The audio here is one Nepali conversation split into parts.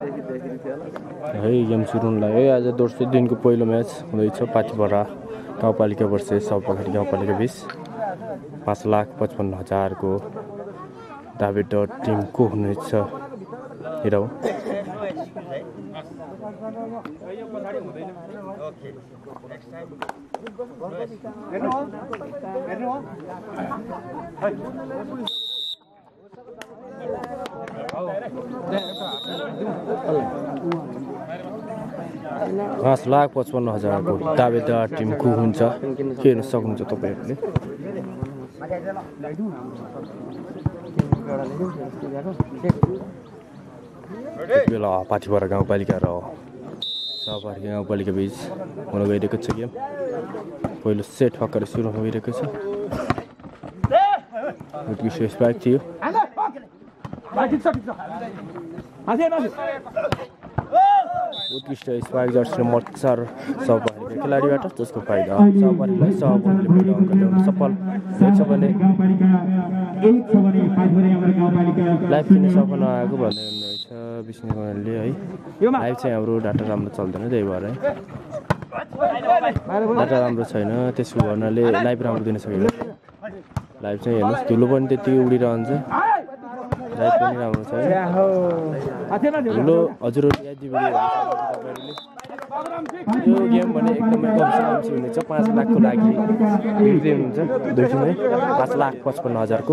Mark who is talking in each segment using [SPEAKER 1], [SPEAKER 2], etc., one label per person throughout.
[SPEAKER 1] है गेम सुरु है आज दोस्रो दिनको पहिलो म्याच हुँदैछ पाथिभरा गाउँपालिका वर्सेस सौपखरी गाउँपालिका बिच। पाँच लाख पचपन्न हजारको दावेट टिम को हुनेछ? हेरौँ। पाँच लाख पचपन्न हजारको दावेदार टिम को हुन्छ। के हेर्न सक्नुहुन्छ तपाईँहरूले? बेला पाथिभरा गाउँपालिका र सहपाठी गाउँपालिका बिच हुन गइरहेको छ गेम। पहिलो सेट हक्कर सुरु हुन गइरहेको छ उत्कृष्ट स्पाइक थियो उत्कृष्ट स्पाइक जर्सी चार सहपाठीका खेलाडीबाट जसको फाइदा सहपाठीलाई सहपाठीले पहिलो अङ्क ल्याउन सफल भएको छ भने लाइभ किन सफल नआएको भन्दै हुनुहुँदैछ विष्णु कुमारले है लाइभ चाहिँ हाम्रो डाटा राम्रो चल्दैन त्यही भएर है डाटा राम्रो छैन त्यसको गर्नाले लाइभ राम्रो दिन सकेन लाइभ चाहिँ हेर्नुहोस् धुलो पनि त्यति उडिरहन्छ लाइभ पनि राम्रो छैन धुलो हजुरहरू यो गेम भने एकदमै कम्सी कम्सी हुनेछ पाँच लाखको लागि हुनुहुन्छ दुई टिमै पाँच लाख पचपन्न हजारको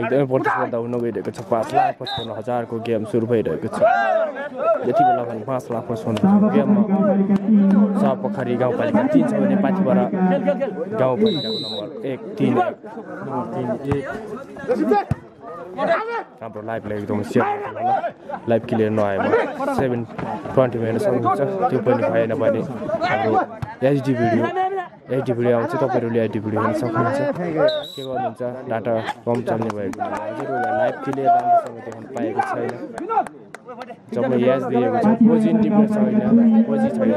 [SPEAKER 1] एकदमै प्रतिस्पर्धा हुन गइरहेको छ। पाँच लाख पचपन्न हजारको गेम सुरु भइरहेको छ। यति बेला भने पाँच लाख पचपन्न गेममा सहपोखरी गाउँपालिका तिन छ भने पाथिबाट गाउँपालिकाको नम्बर एक तिन हाम्रो लाइभलाई एकदम सेयर लाइभ क्लियर नआएमा सेभेन ट्वेन्टीमा हेर्न सक्नुहुन्छ त्यो पनि भएन भने हाम्रो एचडी भिडियो एचडी भिडियो आउँछ तपाईँहरूले एचडी भिडियो हेर्न सक्नुहुन्छ। के गर्नुहुन्छ? डाटा कम चल्ने भएको लाइभ क्लियर राम्रोसँग देखाउन पाएको छैन। जब याज दिएको छ पोजिन टिप्ने छैन पोजी छैन।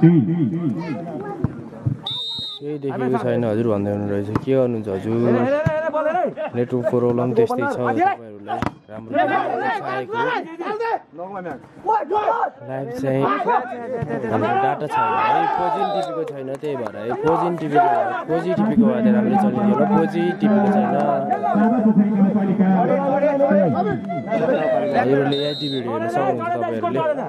[SPEAKER 2] दुई
[SPEAKER 1] केही देखेको छैन हजुर भन्दै हुनुहुँदो रहेछ। के गर्नुहुन्छ हजुर? नेटवर्क प्रोब्लम त्यस्तै छ तपाईँहरूलाई राम्रो लाइभ चाहिँ डाटा छैन है? फोजिन छैन त्यही भएर है? फोजिन टिपीको फोजी टिपीको भए त राम्रै चलिदियो होला। फोजी टिपीको छैन। हजुरहरूले एचडी भिडियो हेर्न सक्नुहुन्छ तपाईँहरूले।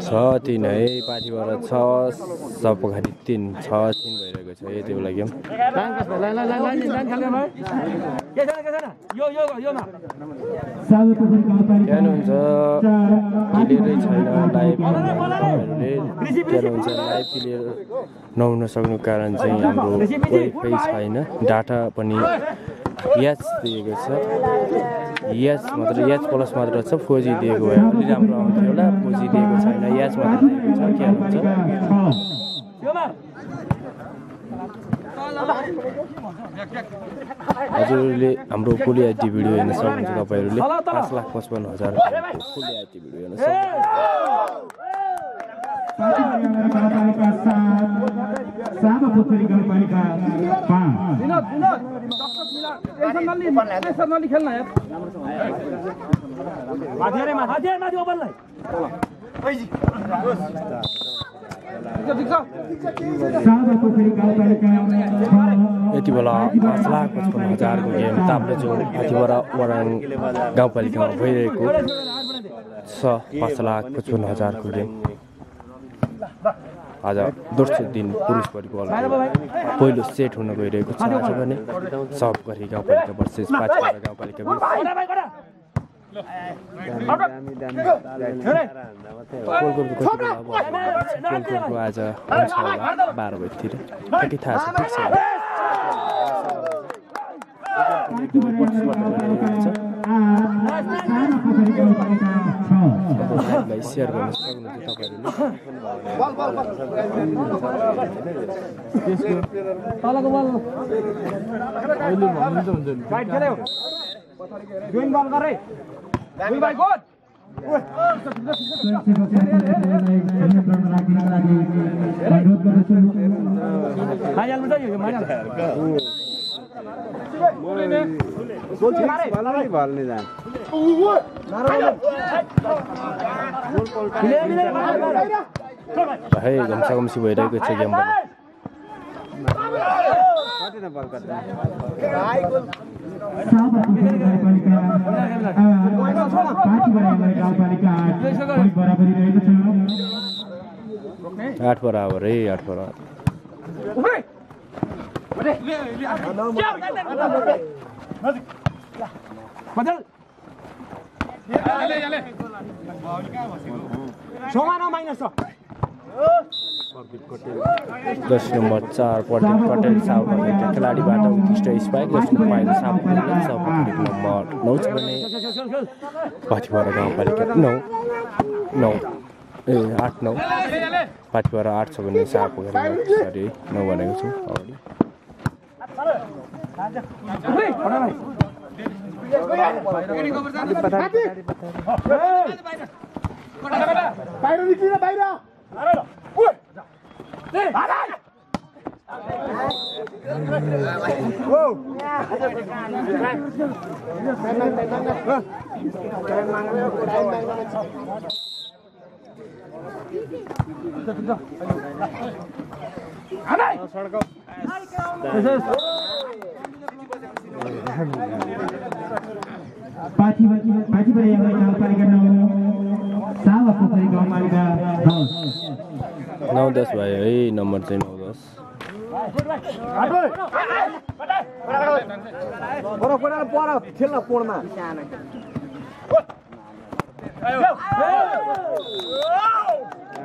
[SPEAKER 2] छ तिन
[SPEAKER 1] है पाथिबाट छ सपोखरी तिन छ तिन भइरहेको छ
[SPEAKER 2] गाउँपालिका
[SPEAKER 1] हेर्नुहुन्छ
[SPEAKER 2] चार
[SPEAKER 1] क्लियरै छैन क्लियर नहुन सक्नुको कारण चाहिँ हाम्रो छैन डाटा पनि याच दिएको छ याच मात्र याच प्लस मात्र छ फोजी दिएको भए अलि राम्रो आउँथ्यो होला फोजी दिएको छैन याच मात्र दिएको छ के हुन्छ हजुरहरूले हाम्रो फुल एचडी भिडियो हेर्न सक्नुहुन्छ तपाईँहरूले पाँच लाख पचपन्न हजार एचडी भिडियो हेर्न सक्नुहुन्छ यति बेला पाँच लाख पचपन्न हजारको गेम ताप्लेजो माथिबाट वराङ गाउँपालिकामा भइरहेको छ पाँच लाख पचपन्न हजारको गेम। आज दोस्रो दिन पुरुष भलिबल पहिलो सेट हुन गइरहेको छ। आज भने गरी गाउँपालिका वर्सेस पाँचपाडा गाउँपालिका आज बाह्र बजीतिर। ठ्याक्कै थाहा छ। लाइभलाई सेयर गर्न सक्नुहुन्छ तपाईँहरूले
[SPEAKER 2] नियन्त्रणमा राख्नको
[SPEAKER 1] है घम्साघम्सी भइरहेको छ गेम भने
[SPEAKER 2] सामा पोखरी गाउँपालिका आठ, हाम्रो गाउँपालिका आठ बराबरी छ
[SPEAKER 1] दस नम्बर चार पटेल पटेल साउका खेलाडीबाट उत्कृष्ट स्पाइक जसको साप सपक्रिक नम्बर नौ छ भने पाथिभरा गाउँपालिका नौ नौ ए आठ नौ पाथिभरा आठ छ भने सरी नौ भनेको छु। अगाडि
[SPEAKER 2] पाथी पाथीबाट गाउँपालिका नौ सामा पोखरी गाउँपालिका दस
[SPEAKER 1] नौ दस भयो है नम्बर चाहिँ नौ दस
[SPEAKER 2] सामा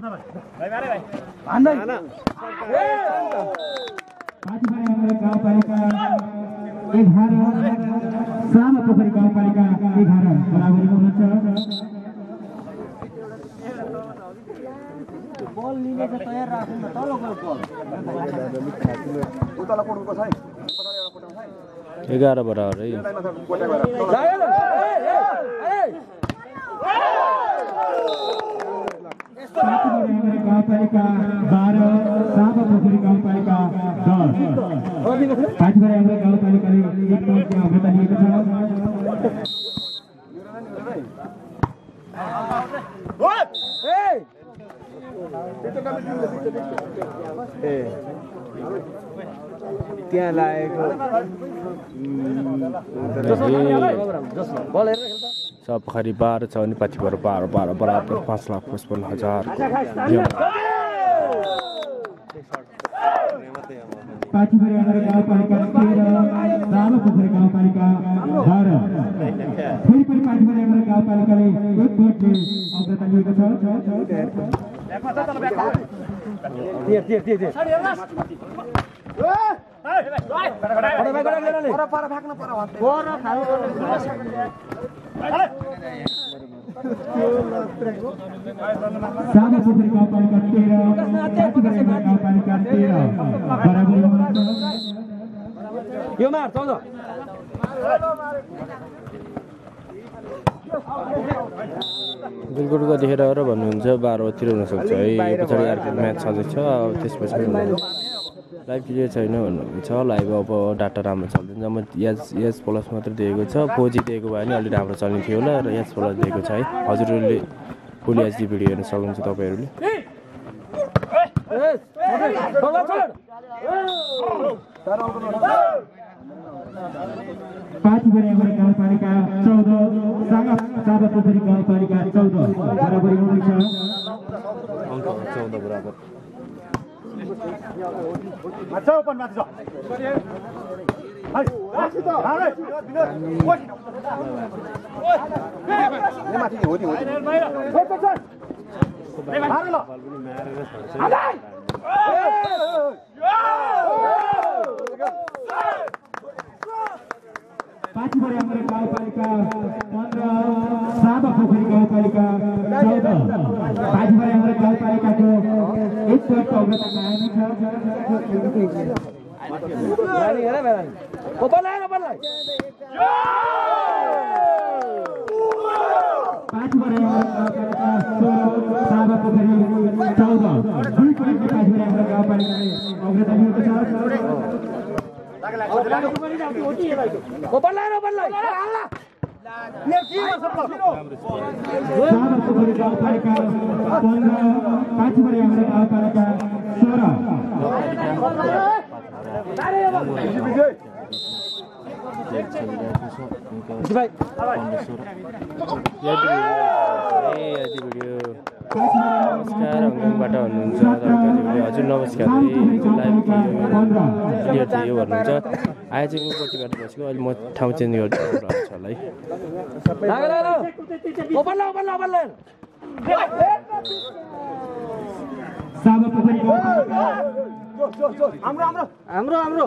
[SPEAKER 2] एघार गाउँपालिका एघार बराबरी
[SPEAKER 1] है
[SPEAKER 2] गाउँपालिका बाह्र सामा पोखरी गाउँपालिका दस पाथीबाट हाम्रो गाउँपालिकाले एक पोइन्टको अग्रता लिएको छ
[SPEAKER 3] त्यहाँ लागेको
[SPEAKER 1] पोखरी बाह्र छ भने पाथिभर बाह्र बाह्र बराबर पाँच लाख पचपन्न
[SPEAKER 2] हाम्रो गाउँपालिका रामपोखरी गाउँपालिका तेह्र गाउँपालिका तेह्र
[SPEAKER 3] यो मार चौध
[SPEAKER 1] देखेर भन्नुहुन्छ बाह्रतिर हुनसक्छ है। पछाडि अर्को म्याच छँदैछ त्यसपछि लाइभ क्लियर छैन भन्नुहुन्छ। लाइभ अब डाटा राम्रो चल्दैन। जम्मा यस यस प्लस मात्रै दिएको छ। फोर जी दिएको भए पनि अलिक राम्रो चल्ने थियो होला र यस प्लस दिएको छ है। हजुरहरूले फुल एचडी भिडियो हेर्न सक्नुहुन्छ तपाईँहरूले।
[SPEAKER 2] पाठीभरि हाम्रो गाउँपालिका चौध सागा सागा पोखरी गाउँपालिका चौध बराबरी हुँदैछ
[SPEAKER 1] चौध बराबर।
[SPEAKER 2] पाठीभरि हाम्रो गाउँपालिका पन्ध्र सागा पोखरी गाउँपालिका चौध हाम्रो गाउँपालिकाको एक पोइन्टको अग्रता कायमै छ हाम्रो गाउँपालिका सोह्र सागा पोखरी चौध दुई पोइन्टको पाठीभरि हाम्रो गाउँपालिकाले अग्रता लिएको छ पन्ध्र हाम्रो गाउँपालिका सोह्र
[SPEAKER 1] ए यति भिडियो नमस्कार हङकङबाट हुनुहुन्छ भिडियो हजुर नमस्कार। है? लाइभ क्लियर थियो भन्नुहुन्छ? आयोजकको पट्टिबाट बसेको अहिले म ठाउँ चेन्ज गरिदिनु छ होला है।
[SPEAKER 3] हाम्रो हाम्रो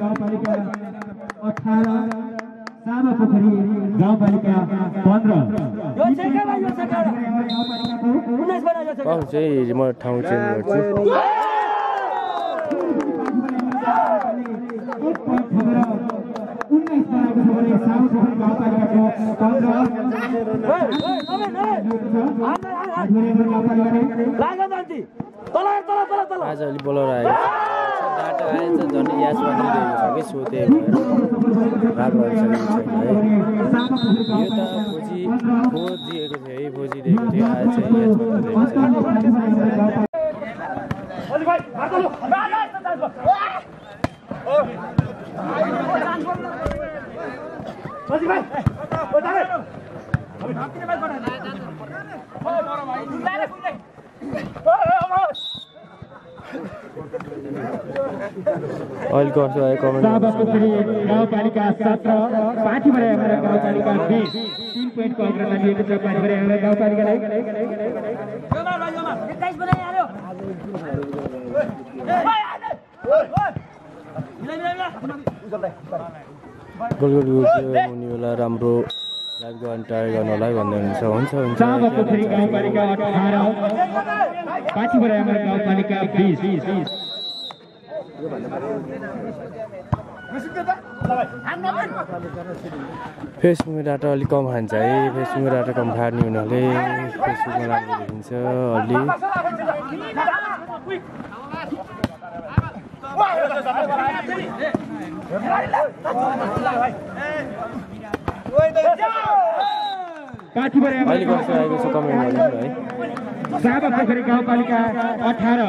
[SPEAKER 2] गाउँपालिका अठार। सामा पोखरी गाउँपालिका पन्ध्र।
[SPEAKER 1] चाहिँ म ठाउँ चेन्ज गर्छु।
[SPEAKER 2] एक पोइन्ट छोडेर उन्नाइस बनाएको छ भने पोखरी गाउँपालिकाको पन्ध्र
[SPEAKER 1] आज डाटा आएछ झन् यास छ कि राम्रो छैन यो त दिएको थियो है फोजी दिएको थियो आज चाहिँ यास मात्रै दिएको छ अहिले गर्छु है कमेन्ट
[SPEAKER 2] गाउँपालिका सत्र पाठीभरि हाम्रो गाउँपालिका बिस तिन पोइन्टको अग्रता लिएको छ पाठीभरि हाम्रो गाउँपालिकाले
[SPEAKER 3] यो मार भाइ यो मार 21 बना हाल्यो
[SPEAKER 1] गोल गोल गयो मुनि बेला राम्रो लाइभ गर्न ट्राई गर्नु होला भन्दै हुनुहुन्छ हुन्छ हुन्छ फेसबुकमा डाटा अलिक कम खान्छ है फेसबुकमा डाटा कम खाने हुनाले फेसबुकमा राम्रो देखिन्छ अलि
[SPEAKER 2] पाठीभरि
[SPEAKER 1] अहिले
[SPEAKER 2] हाम्रो
[SPEAKER 1] कस्तो आएको छ कमेन्ट गर्नु है।
[SPEAKER 2] साबा पोखरी गाउँपालिका अठार।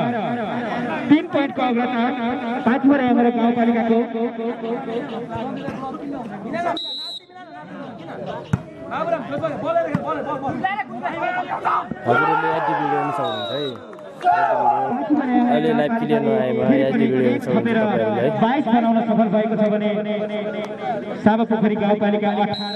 [SPEAKER 2] तिन पोइन्टको अग्रता पाँच बडा हाम्रो गाउँपालिकाको।
[SPEAKER 1] हजुरहरूले हेर्न सक्नुहुन्छ है। अहिले लाइभ क्लियर नआएमा भिडियो तपाईँहरूले है।
[SPEAKER 2] बाइस बनाउन सफल भएको छ भने साबा पोखरी गाउँपालिका अठार।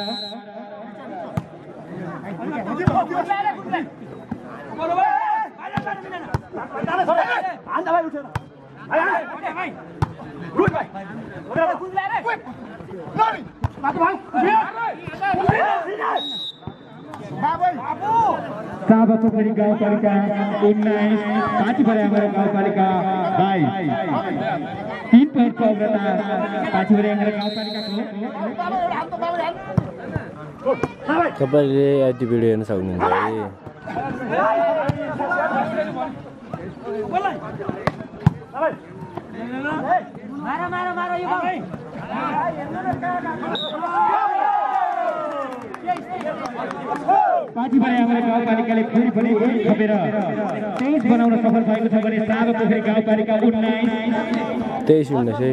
[SPEAKER 2] साबा पोखरी गाउँपालिका उन्नाइस पाँच बडा हाम्रो गाउँपालिका बाइस। तिन पोइन्टको अग्रता पाँच बडा हाम्रो गाउँपालिकाको।
[SPEAKER 1] तपाईँले एचडी भिडियो हेर्न सक्नुहुन्छ है।
[SPEAKER 3] मारा मारा मारा यो
[SPEAKER 2] बडा हाम्रो गाउँपालिकाले फेरि पनि एक थपेर तेइस बनाउन सफल भएको छ भने साबा पोखरी गाउँपालिका उन्नाइस।
[SPEAKER 1] तेइस है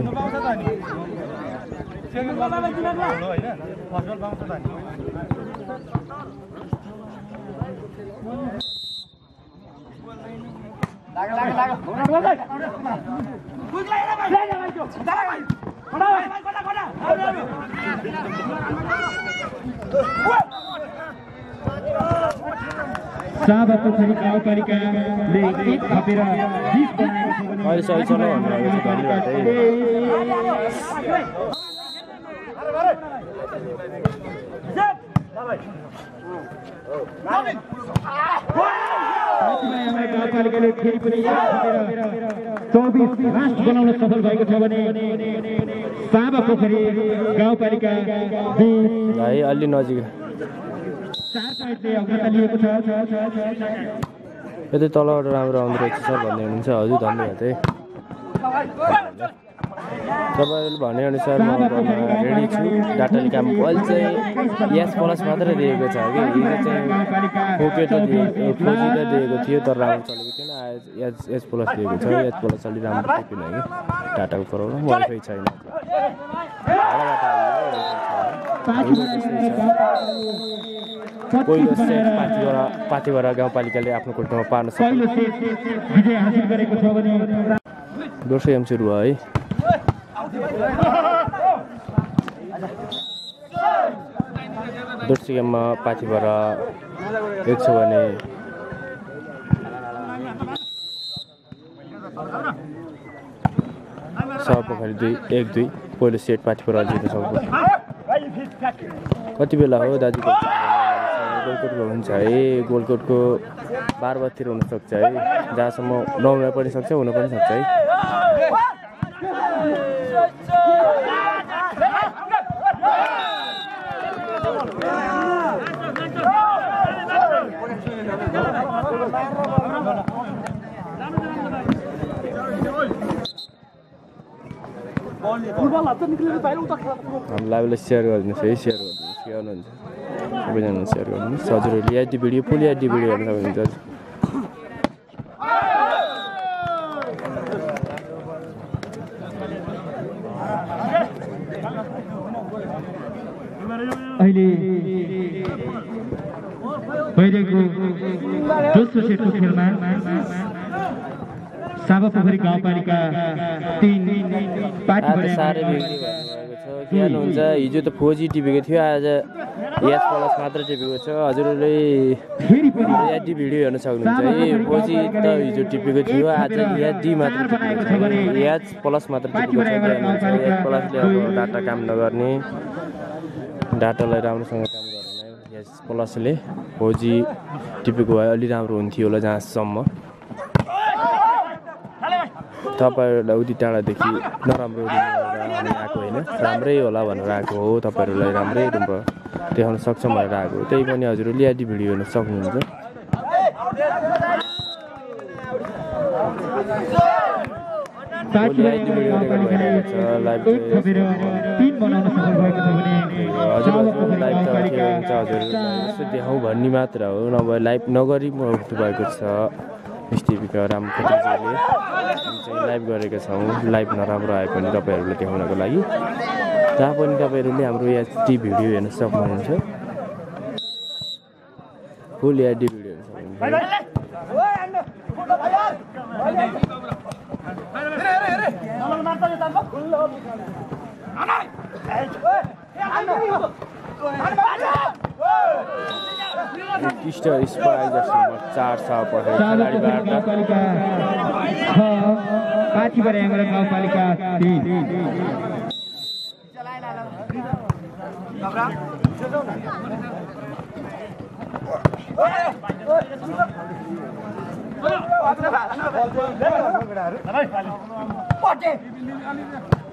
[SPEAKER 2] साबा पोखरी गाउँपालिकाले एक थपेर बनाएको छ चौबिस राष्ट्र बनाउन सफल भएको छ भने साबा पोखरी गाउँपालिका
[SPEAKER 1] है अलि नजिक।
[SPEAKER 2] चार
[SPEAKER 1] यतै तलबाट राम्रो आउँदो रहेछ सर भन्दै हुनुहुन्छ। हजुर धन्यवाद है। तपाईँहरूले भनेअनुसार म रेडी छु। डाटा काम अहिले चाहिँ यस प्लस मात्रै दिएको छ कि? हिजो चाहिँ फोके त दिएको फोजी त दिएको थियो तर राम्रो चलेको थिएन। आज एच एच प्लस दिएको छ एच प्लस अलि राम्रो टिपेन कि डाटाको प्रब्लम वाइफाई छैन। पहिलो सेट पाथिवरा पाथिवरा गाउँपालिकाले आफ्नो खुट्टामा पार्न सक्यो
[SPEAKER 2] पहिलो सेट विजय हासिल गरेको छ भने
[SPEAKER 1] दोस्रो गेम सुरु भयो है। दोस्रो गेममा पाथिबाट एक छ भने पोखरी दुई एक दुई पहिलो सेट पाथिबाट जित्न सक्यो कति बेला हो दाजुको गोलकोटको हुन्छ है। गोलकोटको बाह्र बजीतिर हुनसक्छ है। जहाँसम्म नहुन पनि सक्छ हुन पनि सक्छ है। हाम्रो लाइभलाई सेयर गरिदिनुहोस् है सेयर गरिदिनुहोस्। के गर्नुहुन्छ? सबैजना सेयर गरिदिनुहोस्। हजुरहरूले HD video full HD video हेर्न सक्नुहुन्छ
[SPEAKER 2] अहिले भइरहेको दोस्रो सेटको खेलमा साबा पोखरी गाउँपालिका तिन पार्टी
[SPEAKER 1] साह्रै बिग्री भन्नुभएको छ। के गर्नुहुन्छ हिजो त फोजी टिपेको थियो आज एच प्लस मात्र टिपेको छ। हजुरहरूले
[SPEAKER 2] फेरि
[SPEAKER 1] एचडी भिडियो हेर्न सक्नुहुन्छ है फोजी त हिजो टिपेको थियो आज एचडी मात्र एच प्लस मात्र टिपेको छ एच प्लसले अब डाटा काम नगर्ने डाटालाई राम्रोसँग काम गरेन एच प्लसले फोजी टिपेको भए अलि राम्रो हुन्थ्यो होला जहाँसम्म। तपाईँहरूलाई उति टाढादेखि नराम्रो रुम आएको होइन। राम्रै होला भनेर आएको हो तपाईँहरूलाई राम्रै रुम देखाउन सक्छौँ भनेर आएको हो। त्यही पनि हजुरहरूले एडी भिडियो हेर्न सक्नुहुन्छ। लाइभ हजुर हजुर त के हुन्छ यसो देखाउँ भन्ने मात्र हो। नभए लाइभ नगरी भएको छ। टिभीका राम खटिजीले हामी चाहिँ लाइभ गरेका छौँ। लाइभ नराम्रो आए पनि तपाईँहरूलाई देखाउनको लागि। जहाँ पनि तपाईँहरूले हाम्रो एचडी भिडियो हेर्न सक्नुहुन्छ। फुल एचडी भिडियो हेर्न सक्नुहुन्छ। स्टार स्पाइजर्स नम्बर चार छ पठाइ खेलाडीबाट
[SPEAKER 2] गाउँपालिका छ गाउँपालिका तिन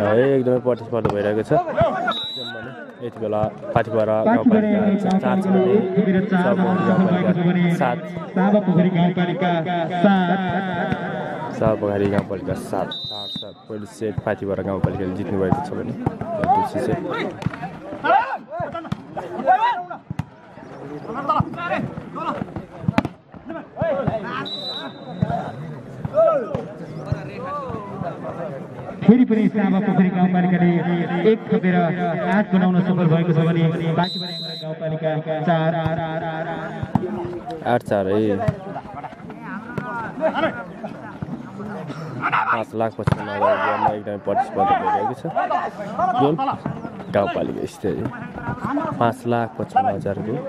[SPEAKER 1] है, एकदमै प्रतिस्पर्धा भइरहेको छ। यति बेला पाथिपारा गाउँपालिका चार सात।
[SPEAKER 2] गाउँपालिका सात।
[SPEAKER 1] सालपोखरी गाउँपालिका सात। चार सात। पहिलो सेट पाथिपारा गाउँपालिकाले जित्नु भएको छ भने। दोस्रो सेट।
[SPEAKER 2] फेरि पनि साबा पोखरी गाउँपालिकाले एक थपेर आठ बनाउन सफल भएको छ भने एङ्ग्रो गाउँपालिका चार
[SPEAKER 1] आठ चार है पाँच लाख पचपन्न हजार रुपियाँमा एकदमै प्रतिस्पर्धा भइरहेको छ जुन गाउँपालिका स्तरीय पाँच लाख पचपन्न हजार रुपियाँ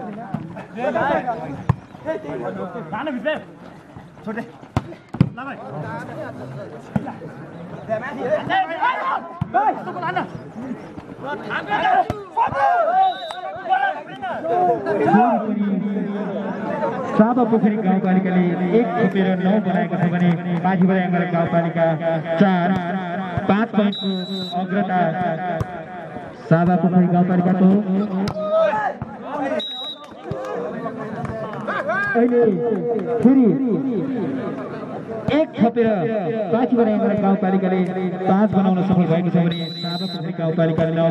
[SPEAKER 2] साबा पोखरी गाउँपालिकाले एक थपेर नौ बनाएको छ भने माझीबाट एङ्ग्रो गाउँपालिका चार पाँच पोइन्टको अग्रता साबा पोखरी गाउँपालिकाको अहिले फेरि एक थपेर पाँचबाट एङ्ग्रो गाउँपालिकाले पाँच बनाउन सफल भएको छ भने गाउँपालिकाले नौ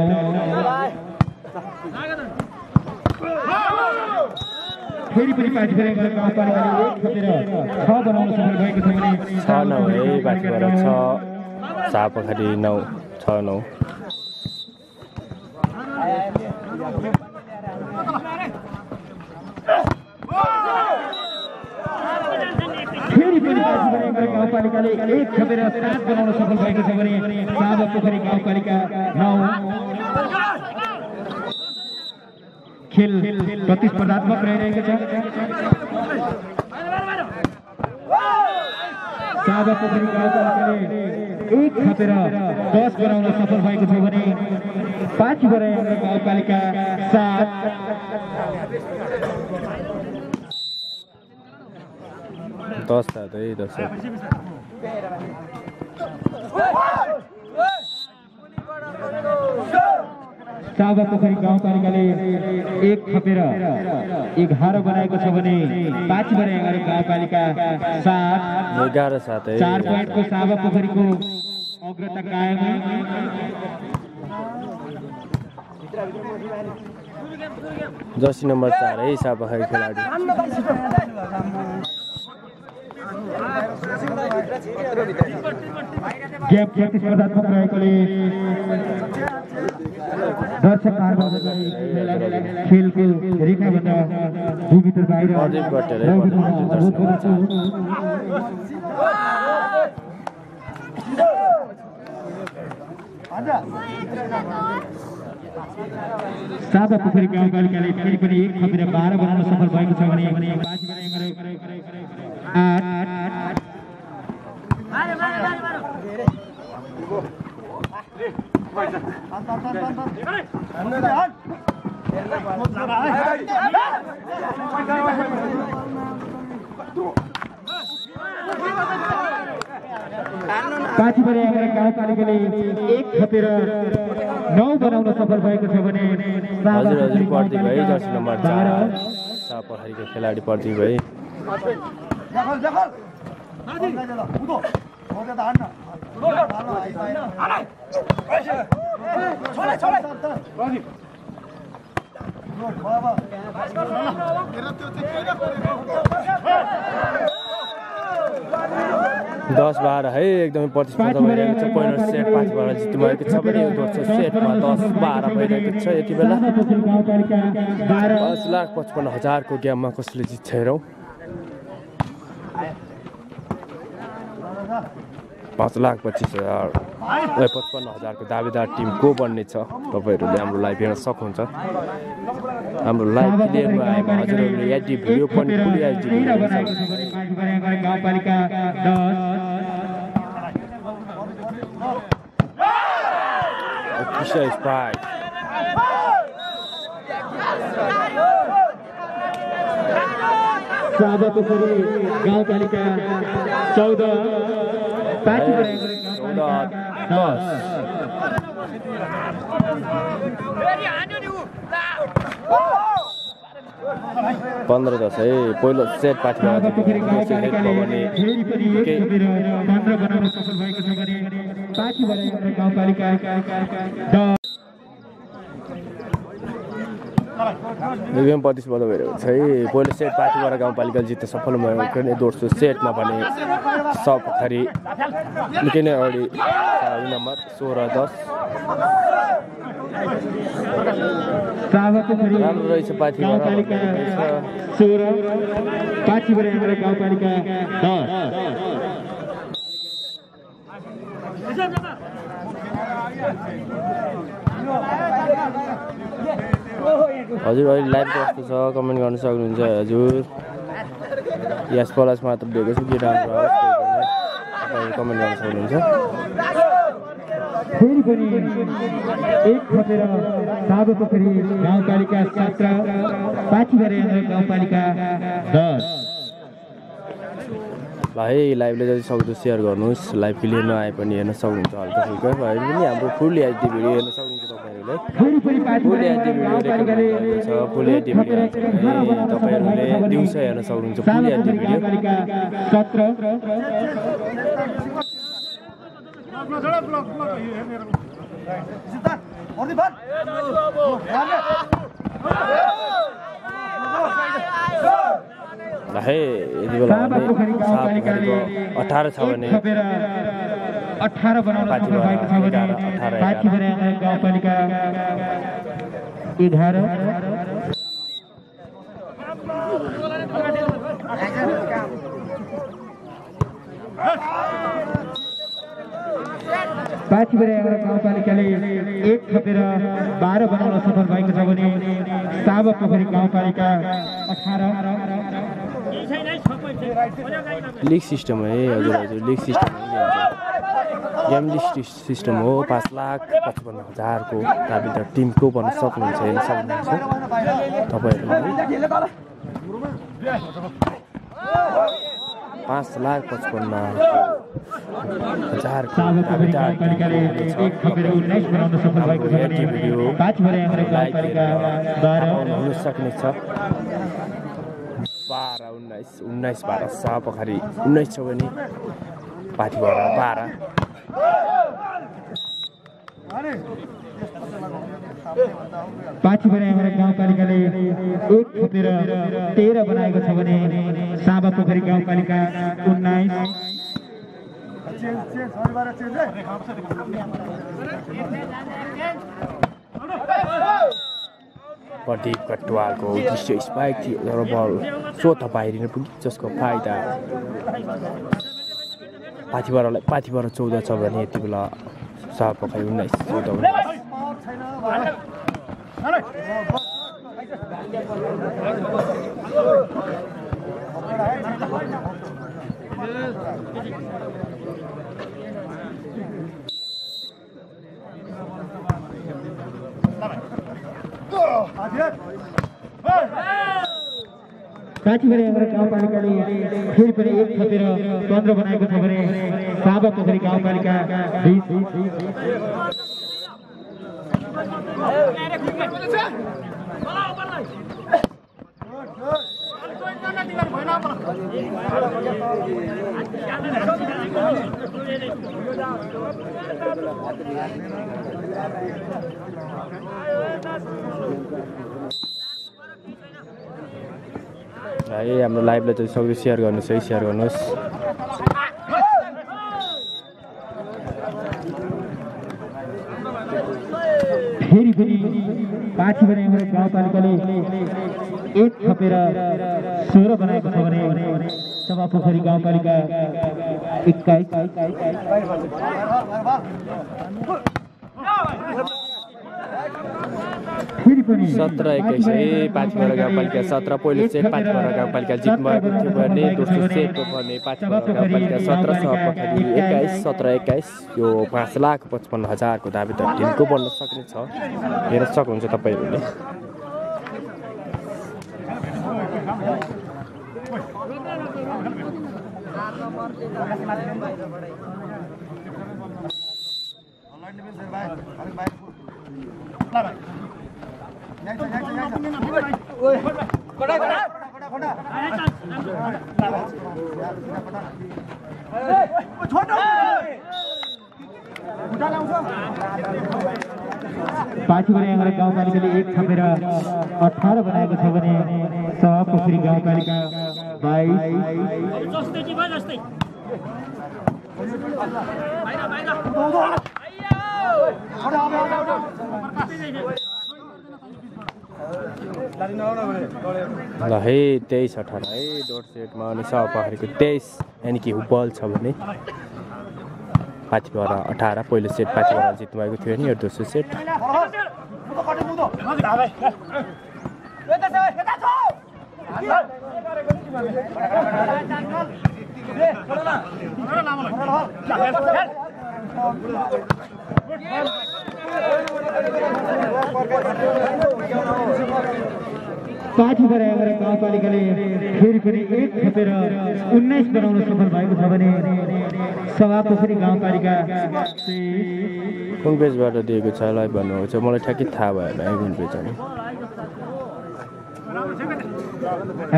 [SPEAKER 2] फेरि पनि पार्टी गरेको गाउँपालिकाले। एक थपेर छ बनाउन सफल भएको छ भने
[SPEAKER 1] छ नौ है बाँकीबाट छ। नौ छ नौ।
[SPEAKER 2] गरेको गाउँपालिकाले एक थपेर सात बनाउन सफल भएको छ भने साबा पोखरी गाउँपालिका नौ खेल प्रतिस्पर्धात्मक रहिरहेको छ साबा पोखरी गाउँपालिकाले एक थपेर दस बनाउन सफल भएको छ भने एङ्ग्रो गाउँपालिका सात
[SPEAKER 1] दस सात
[SPEAKER 2] साबा पोखरी गाउँपालिकाले एक थपेर एघार बनाएको छ भने एघार गाउँपालिका सात
[SPEAKER 1] एघार सात
[SPEAKER 2] चार पोइन्टको साबा पोखरीको अग्रता कायम।
[SPEAKER 1] जर्सी नम्बर चार है सापाखरी खेलाडी।
[SPEAKER 2] ग्याप प्रतिस्पर्धात्मक रहेकोले गरी खेलको रेखाबाट दुई मिटर बाहिर
[SPEAKER 1] दर्शक
[SPEAKER 2] अनुरोध। सादा पोखरी गाउँपालिकाले फेरि पनि एक थपेर बाह्र बनाउन सफल भएको छ भने सफल भएको छ भने
[SPEAKER 1] हजुर हजुर प्रदीप भाइ जर्सी नम्बर चार पोखरीको खेलाडी प्रदीप भाइ।
[SPEAKER 4] देखल देखल त हान्न
[SPEAKER 1] दस बाह्र है एकदमै प्रतिस्पर्धा भइरहेको छ पहिलो सेट पाँच बाह्र जित्नु भएको छ भने दोस्रो सेटमा दस बाह्र भइरहेको छ यति बेला। पाँच लाख पचपन्न हजारको गेममा कसले जित्छ हेरौँ। पाँच लाख पच्चिस हजार पचपन्न हजारको दावेदार टिम को बन्ने छ? तपाईँहरूले हाम्रो लाइभ हेर्न सक्नुहुन्छ। हाम्रो लाइभ क्लियरमा आएमा हजुरहरूले एचडी भिडियो पनि फुल एचडी भिडियो
[SPEAKER 2] गाउँपालिका चौध।
[SPEAKER 1] पन्ध्र दस है पहिलो सेट दोस्रो सेट भयो
[SPEAKER 2] गाउँपालिकाले
[SPEAKER 1] भने
[SPEAKER 2] फेरि पनि एक
[SPEAKER 1] केही
[SPEAKER 2] थपेर पन्ध्र बनाउन सफल भएको छ भने पाँच बरे हाम्रो गाउँपालिका दस
[SPEAKER 1] एकदम प्रतिस्पर्धा भइरहेको छ है। पहिलो सेट पार्टीबाट गाउँपालिका जित्न सफल भयो भने दोस्रो सेटमा भने सपखरी निकै नै अगाडि नम्बर सोह्र दस। राम्रो रहेछ पार्टीबाट।
[SPEAKER 2] गाउँपालिका
[SPEAKER 1] हजुर अहिले लाइभ कस्तो छ? कमेन्ट गर्न सक्नुहुन्छ हजुर। यस प्लस मात्र दिएको छु के राम्रो कमेन्ट गर्न सक्नुहुन्छ।
[SPEAKER 2] फेरि पनि एक थपेर साबो पोखरी गाउँपालिका सत्र पाँच हाम्रो गाउँपालिका दस
[SPEAKER 1] भाइ लाइभले जति सक्दो सेयर गर्नुहोस्। लाइभ क्लियर नआए पनि हेर्न सक्नुहुन्छ हल्का फुल्का। भए पनि हाम्रो फुल एचडी भिडियो हेर्न सक्नुहुन्छ।
[SPEAKER 2] हाम्रो
[SPEAKER 1] भिडियो
[SPEAKER 2] गाउँपालिकाले भएको छ।
[SPEAKER 1] तपाईँहरूले दिउँसो हेर्न सक्नुहुन्छ।
[SPEAKER 4] वर्दी भात
[SPEAKER 1] है यति बेला अठार छ भने
[SPEAKER 2] अठार बनाउन सफल भएको छ भने
[SPEAKER 1] एघार, एघार।
[SPEAKER 2] हाम्रो गाउँपालिका। एघार। पाँच बरे हाम्रो गाउँपालिकाले एक थपेर बाह्र बनाउन सफल भएको छ भने साबा पोखरी गाउँपालिका अठार।
[SPEAKER 1] लिग सिस्टम है हजुर हजुर लिग सिस्टम है गेम लिस्ट सिस्टम हो पाँच लाख पचपन्न हजारको दाबीदार टिमको भन्न सक्नुहुन्छ हेर्न सक्नुहुन्छ तपाईँहरू पाँच लाख पचपन्न हुन सक्नेछ बाह्र उन्नाइस उन्नाइस बाह्र सा पोखरी उन्नाइस छ भने पाठीबाट बाह्र।
[SPEAKER 2] पाँच बरे हाम्रो गाउँपालिकाले एक थपेर तेह्र बनाएको छ भने साबा पोखरी गाउँपालिका उन्नाइस।
[SPEAKER 1] प्रदीप कटुवालको उद्देश्य स्पाइक थियो तर बल चोथ बाहिरिन पुग्यो जसको फाइदा पाथिबाट पाथिबाट चौध छ भने यति बेला सात पखाइ उन्नाइस चौध
[SPEAKER 2] पाँच बरे हाम्रो गाउँपालिकाले फेरि पनि एक थपेर पन्ध्र बनाएको छ भने साबा पोखरी गाउँपालिका बिस
[SPEAKER 1] है। हाम्रो लाइभलाई जति सक्दो सेयर गर्नुहोस् है सेयर गर्नुहोस्।
[SPEAKER 2] फेरि फेरि भने हाम्रो गाउँपालिकाले। एक थपेर सोह्र बनाएको छ भने सभा पोखरी गाउँपालिका एक्काइस।
[SPEAKER 1] सत्र एक्काइस है पाँचबाट गाउँपालिका सत्र पहिलो सेट पाँचबाट गाउँपालिका जित्नु भएको थियो भने दोस्रो सेटको भने पाँचबाट गाउँपालिका सत्र सपखरी एक्काइस सत्र एक्काइस यो पाँच लाख पचपन्न हजारको दाबी त टिमको बन्न सक्नेछ हेर्न सक्नुहुन्छ तपाईँहरूले।
[SPEAKER 2] पाँच हमारे गाँव गाउँपालिकाले एक थपेर अठार बनाएको छ भने गाँव गाउँपालिका बाइस
[SPEAKER 1] ल है तेइस अठार। है डोट सेटमा अनि सपखरीको तेइस यानि कि बल छ भने पाँचबाट अठार पहिलो सेट पाँचबाट जित्नु भएको थियो नि यो दोस्रो सेट।
[SPEAKER 2] पाठी हाम्रो गाउँपालिकाले फेरि पनि एक थपेर उन्नाइस बनाउन सफल भएको छ भने सभा पोखरी गाउँपालिका
[SPEAKER 1] कुन पेजबाट दिएको छ लाइभ भन्नुहुन्छ मलाई ठ्याक्कै थाहा भएन है कुन पेज अनि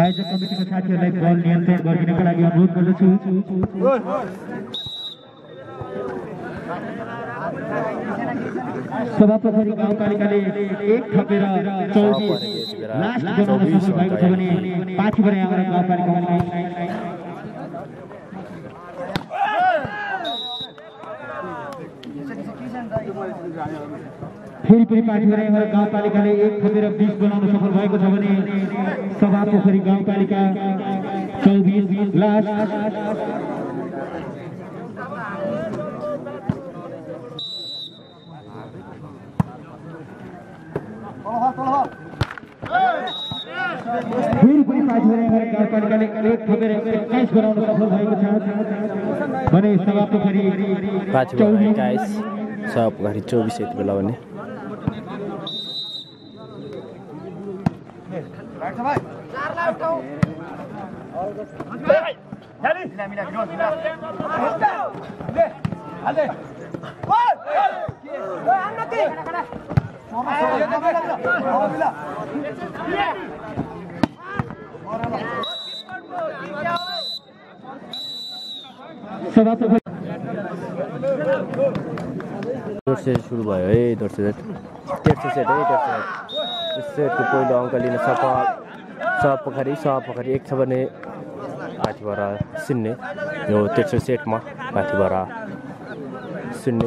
[SPEAKER 2] आयोजक कमिटीको साथीहरूलाई बल नियन्त्रण गरिदिनका लागि अनुरोध गर्दछु। सभापोखरी गाउँपालिकाले एक थपेर चौबिस लास्ट बनाउन सफल भएको छ भने पाठी भने हाम्रो गाउँपालिकाले फेरि पनि पाठी भने हाम्रो गाउँपालिकाले एक थपेर बिस बनाउन सफल भएको छ भने सभा पोखरी गाउँपालिका चौबिस लास्ट
[SPEAKER 4] तल तल
[SPEAKER 2] फेरि पनि पाठी भने हाम्रो गाउँपालिकाले एक थपेर एक्काइस बनाउन सफल भएको छ भने सभा पोखरी
[SPEAKER 1] पाँचबाट
[SPEAKER 2] चौबिस
[SPEAKER 1] एक्काइस सपखरी चौबिस यति बेला भने
[SPEAKER 4] राइट छ भाइ मिला मिला मिला मिला ले हाल्दे ओइ अन्नति
[SPEAKER 1] सुरु भयो है दोस्रो सेट तेस्रो सेट है तेस्रो सेट। सेटको पहिलो अङ्क लिन सफल सपखरी सपखरी एक छ भने पाठीबाट शून्य यो तेस्रो सेटमा पाठीबाट शून्य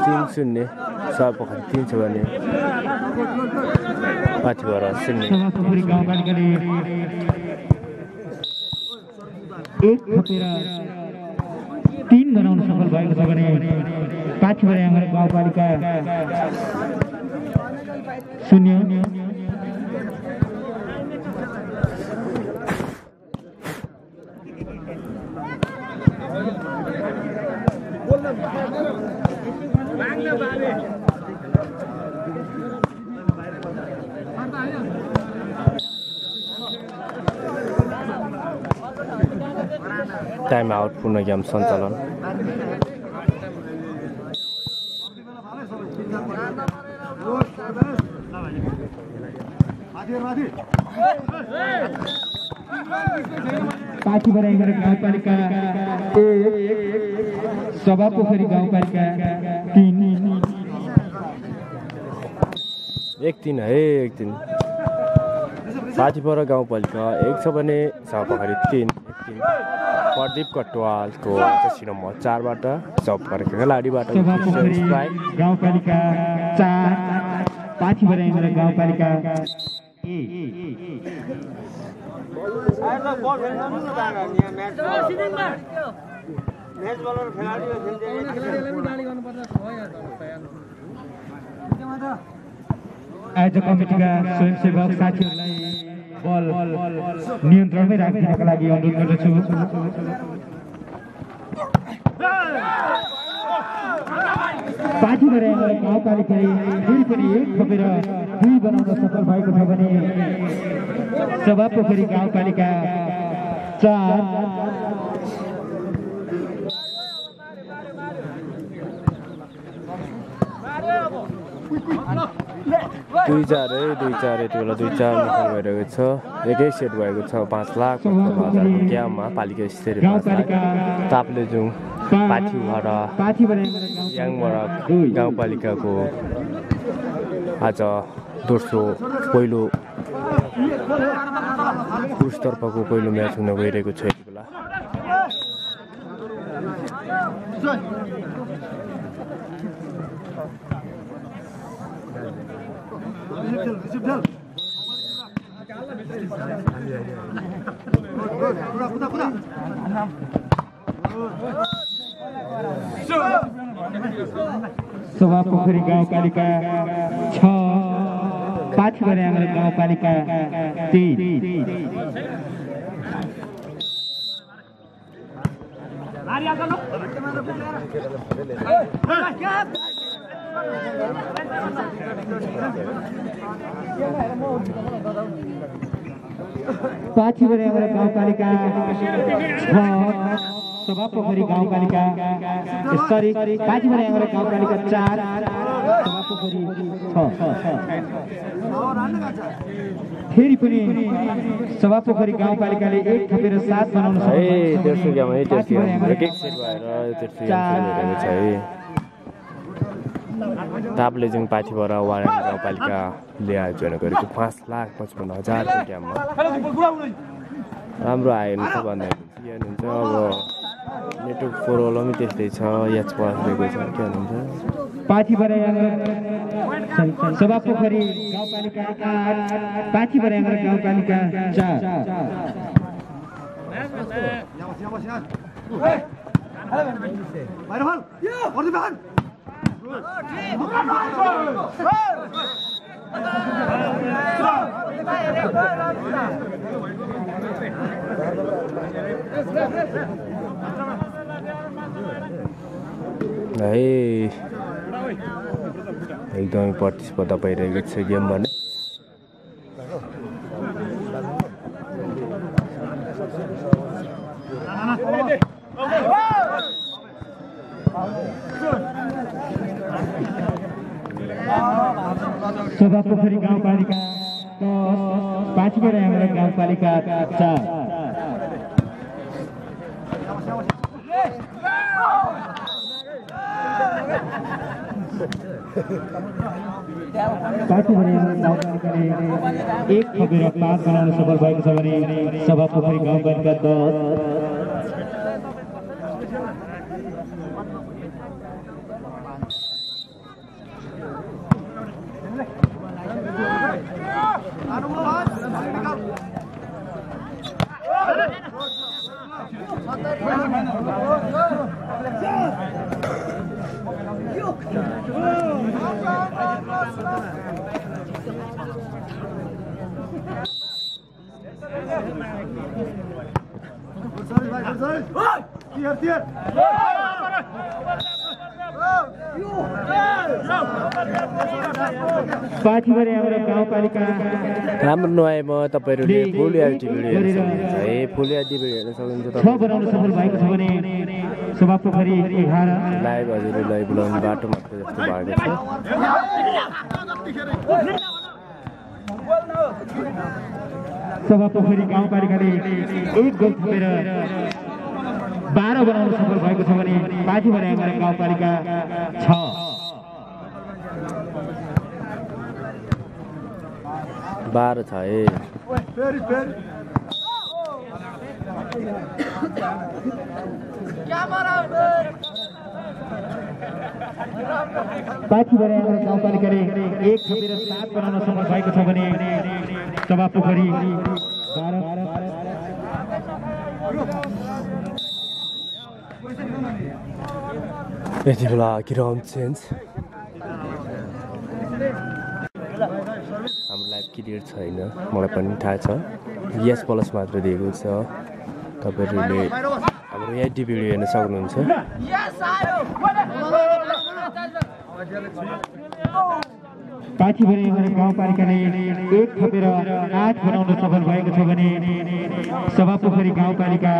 [SPEAKER 1] तिन शून्य सबै पोखरी तिन छ भने माथिबाट शून्य
[SPEAKER 2] सभापोखरी गाउँपालिकाले एक तिन बनाउन सफल भएको छ भने पाठीबाट गाउँपालिका। शून्य।
[SPEAKER 1] टाइम आउट पूर्ण गेम सञ्चालन
[SPEAKER 2] एक तिन
[SPEAKER 1] है एक दिन। पाथिपर गाउँपालिका एक छ भने सभापोखरी तिन। प्रदीप कटवालको जसी नम्बर चारबाट सबका खेलाडीबाट
[SPEAKER 2] सभापोखरी
[SPEAKER 1] स्ट्राइक।
[SPEAKER 2] गाउँपालिका चार गाउँपालिका। आयोजक कमिटीका स्वयंसेवक साथीहरूलाई बल नियन्त्रणमै राखिदिनका लागि अनुरोध गर्दछु पार्टीबाट गाउँपालिकाले फेरि पनि एक थपेर दुई बनाउन सफल भएको छ भने सभा पोखरी गाउँपालिका चार
[SPEAKER 1] दुई चार है दुई चार यति बेला दुई चार निकाल भइरहेको छ। एकै सेट भएको छ पाँच लाख पचपन्न क्याममा पालिका लाख। ताप्लेजुङ
[SPEAKER 2] आएर
[SPEAKER 1] याङबाट गाउँपालिकाको आज दोस्रो पहिलो पुरुषतर्फको पहिलो म्याच हुन गइरहेको छ यति बेला।
[SPEAKER 4] रिसिभ खेल रिसिभ खेल पुरा पुरा पुरा
[SPEAKER 2] सभा पोखरी गाउँपालिका छ पाठीबाट आएर पाठीबाट आएर गाउँपालिका सभा पोखरी गाउँपालिका सरी पाठीबाट आएर गाउँपालिका चार सभा पोखरी छ। फेरि पनि सभा पोखरी गाउँपालिकाले एक थपेर सात बनाउन सक्छ
[SPEAKER 1] है ताप्लेजुङ पाथिबाट वाराङ गाउँपालिकाले आयोजना गरेको पाँच लाख पचपन्न हजारको क्याम्पमा राम्रो आयो भने त के भन्नुहुन्छ अब नेटवर्क प्रोब्लम त्यस्तै छ याच परेको छ के भन्नुहुन्छ
[SPEAKER 2] पाठीबाट आएर सभा पोखरी गाउँपालिका आठ पाठीबाट आएर गाउँपालिका चार
[SPEAKER 4] यहाँ बस यहाँ बस यहाँ बाहिर फल प्रदीप हान
[SPEAKER 1] है एकदमै प्रतिस्पर्धा भइरहेको छ गेम भने
[SPEAKER 2] सभा पोखरी गाउँपालिका दस पाँचबाट आएर गाउँपालिका चार। पाठी भने गाउँपालिकाले एक थपेर पाँच बनाउन सफल भएको छ भने सभा पोखरी गाउँपालिका दस पाठी हाम्रो गाउँपालिका
[SPEAKER 1] राम्रो तपाईँहरूले फुल भिडियो हेर्न सक्नुहुन्छ। है फुल हेर्न सक्नुहुन्छ लाइभ हजुरलाई बोलाउने बाटो मात्र जस्तो भएको छ।
[SPEAKER 2] सभा पोखरी गाउँपालिकाले एक गोल थपेर बाह्र बनाउन सफल भएको छ भने भने हाम्रो गाउँपालिका छ।
[SPEAKER 1] बाह्र छ है
[SPEAKER 2] गाउँपालिकाले एक थपेर सात बनाउन सफल भएको छ भने सभा पोखरी
[SPEAKER 1] यति बेला ग्राउन्ड चेन्ज हाम्रो लाइभ क्लियर छैन मलाई पनि थाहा छ यस प्लस मात्र दिएको छ तपाईँहरूले हाम्रो एचडी भिडियो हेर्न सक्नुहुन्छ
[SPEAKER 2] पाठी भने गाउँपालिकाले एक थपेर आठ बनाउन सफल भएको छ भने सभा पोखरी गाउँपालिका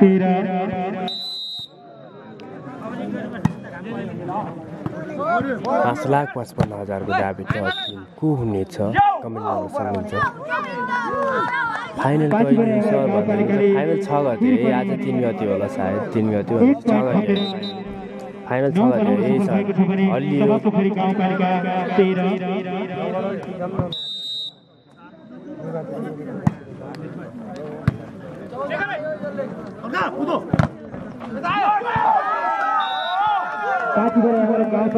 [SPEAKER 2] तेह्र
[SPEAKER 1] पाँच लाख पचपन्न हजारको दाबी छ टिम को हुनेछ कमेन्ट गर्न सक्नुहुन्छ फाइनल छ फाइनल छ गते। है आज तिन गते होला सायद। तिन गते छ गते फाइनल छ गते है। सर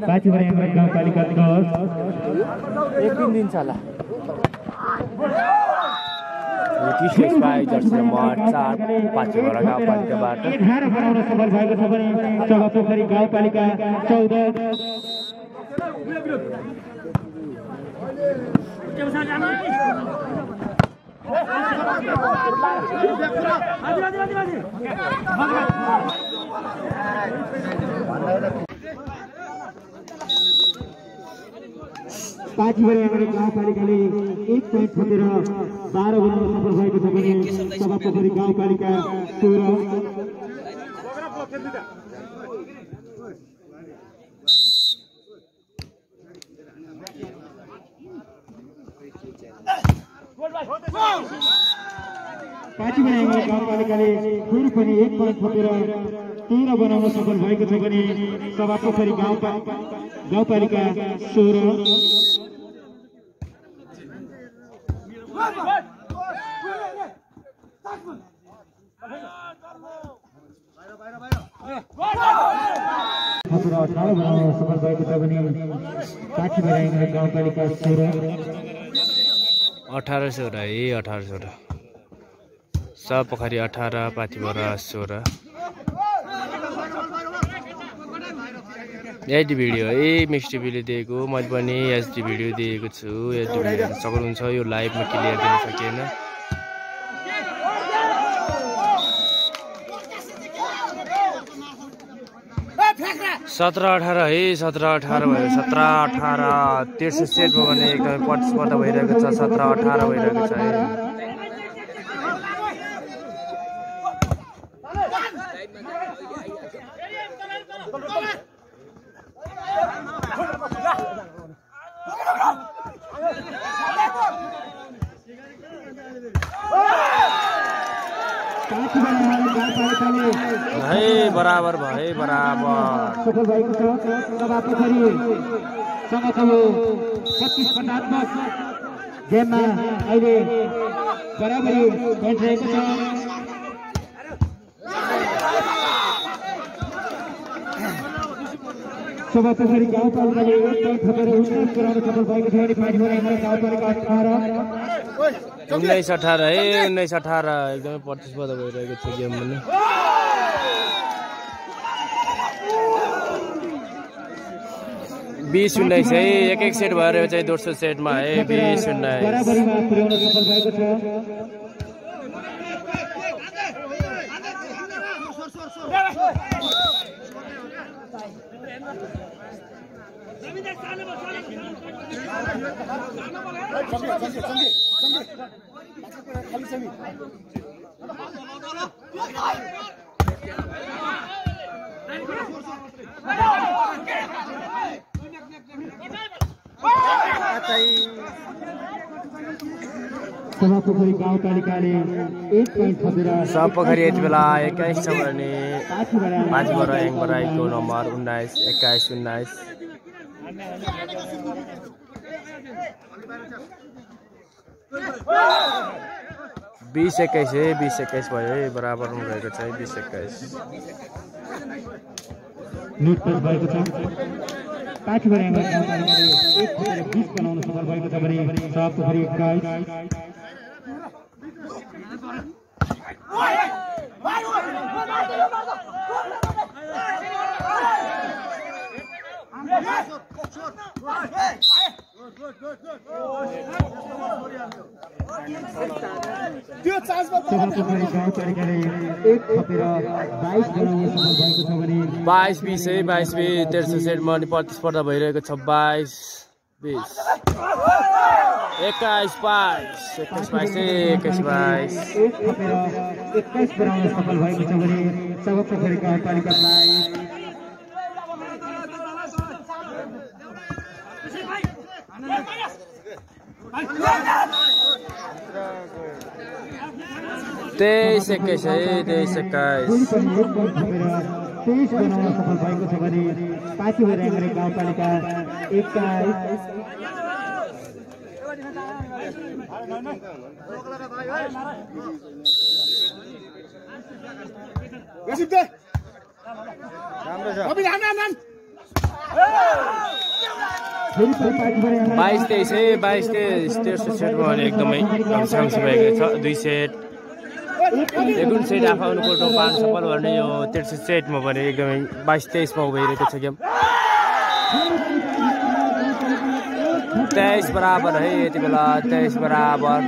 [SPEAKER 2] पाठी भने हाम्रो गाउँपालिका दस
[SPEAKER 1] एक दिन दिन्छ होला टिसिएस फाइटर्स नम्बर चार पाँचवटा गाउँपालिकाबाट
[SPEAKER 2] एघार बनाउन सफल भएको छ भने सभा पोखरी गाउँपालिका चौध पाँच भने हाम्रो गाउँपालिकाले एक पोइन्ट थपेर बाह्र बनाउन सफल भएको छ भने सभा पोखरी गाउँपालिका सोह्र पाँच भने हाम्रो गाउँपालिकाले फेरि पनि एक पोइन्ट थपेर तेह्र बनाउन सफल भएको छ भने सभा पोखरी गाउँपा गाउँपालिका सोह्र अठार बनाउन सफल भएको छ भने हाम्रो गाउँपालिका सोह्र
[SPEAKER 1] अठार सोह्र है अठार सोह्र सब पोखरी अठार पाथिभरा सोह्र एचडी भिडियो है मिक्स टिभीले दिएको मैले पनि एचडी भिडियो दिएको छु। एचडी भिडियो हेर्न सक्नुहुन्छ। यो लाइभमा क्लियर दिन सकिएन सत्र अठार है सत्र अठार भयो। सत्र अठार तेर्सो सेट भयो भने एकदमै प्रतिस्पर्धा भइरहेको छ। सत्र अठार भइरहेको छ है
[SPEAKER 2] पाँच बनाउने गाउँपालिकाले
[SPEAKER 1] है बराबर भयो है बराबर।
[SPEAKER 2] सफल भएको छ सभा पोखरीसँगको यो प्रतिस्पर्धात्मक गेममा अहिले बराबरी। भइरहेको छ सभा पोखरी गाउँपालिकाले एक पोइन्ट थपेर उन्नाइस गराउन सफल भएको छ भने पाँच बनाउने गाउँपालिका अठार
[SPEAKER 1] उन्नाइस अठार है उन्नाइस अठार एकदमै प्रतिस्पर्धा भइरहेको छ गेम पनि। बिस उन्नाइस है एक एक सेट भएर चाहिँ दोस्रो सेटमा है बिस उन्नाइस।
[SPEAKER 2] बराबरीमा पुर्याउन सफल भएको छ सभा पोखरी गाउँपालिकाले एक पोइन्ट थपेर
[SPEAKER 1] सब पोखरी यति बेला एक्काइस छ भने
[SPEAKER 2] पाँच बनाउने
[SPEAKER 1] पाँच बर एक बर एकको नम्बर उन्नाइस एक्काइस उन्नाइस बिस एक्काइस है बिस एक्काइस भयो है बराबरमा भएको छ है बिस एक्काइस
[SPEAKER 2] बाइस बनाउन सफल भएको छ भने
[SPEAKER 1] बाइस बिस है बाइस बिस तेर्सो सेटमा अनि प्रतिस्पर्धा भइरहेको छ बाइस बिस। एक्काइस बाइस एक्काइस बाइस है एक्काइस बाइस।
[SPEAKER 2] एक्काइस बनाउन सफल भएको छ भने सभा पोखरी गाउँपालिका बाइस
[SPEAKER 1] तेइस एक्काइस है तेइस एक्काइस
[SPEAKER 2] तेइस बनाउन सफल भएको छ भने पाँच भएर गाउँपालिका एक्काइस पाँच भएर
[SPEAKER 1] बाइस तेइस है बाइस तेइस तेर्सो सेटमा भने एकदमै घम्साङ्सी भएको छ। दुई सेट। एकुन सेट आफू कोर्टमा पार्न सफल भने यो तेर्सो सेटमा भने एकदमै बाइस तेइसमा भइरहेको छ गेम। तेइस बराबर है यति बेला तेइस बराबर।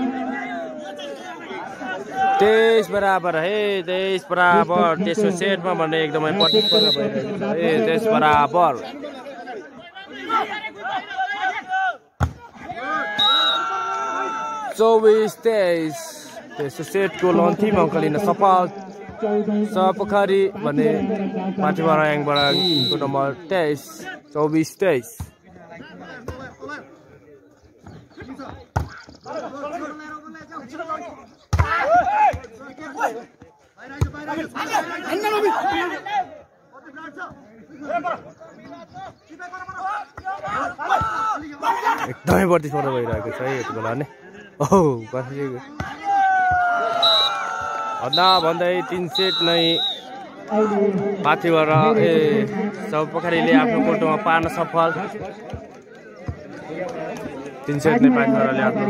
[SPEAKER 1] तेइस बराबर है तेइस बराबर। तेस्रो सेटमा भने एकदमै छ। है तेइस बराबर। चौबिस तेइस तेस्रो सेटको लन्थीमा अङ्क लिन सफल। सपखारी भने माथि बराङ बराङको नम्बर तेइस चौबिस तेइस। एकदमै प्रतिस्पर्धा भइरहेको छ है यति बेला नै भन्दा भन्दै तिन सेट नै माथिबाट ए सब पोखरीले आफ्नो कोटोमा पार्न सफल। तिन सेट नै माथिबाटले आफ्नो।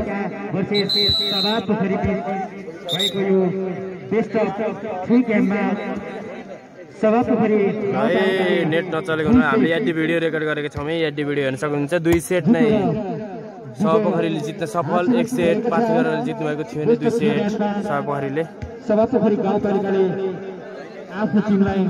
[SPEAKER 1] है नेट नचलेको हामीले एडी भिडियो रेकर्ड गरेको छौँ है एडी भिडियो हेर्न सक्नुहुन्छ। दुई सेट नै। सभापोखरीले जित्न सफल एक सेट पाँच गरेर जित्नु भएको थियो भने दुई सेट सभापोखरीले
[SPEAKER 2] सभा पोखरी गाउँपालिकाले आफ्नो टिमलाई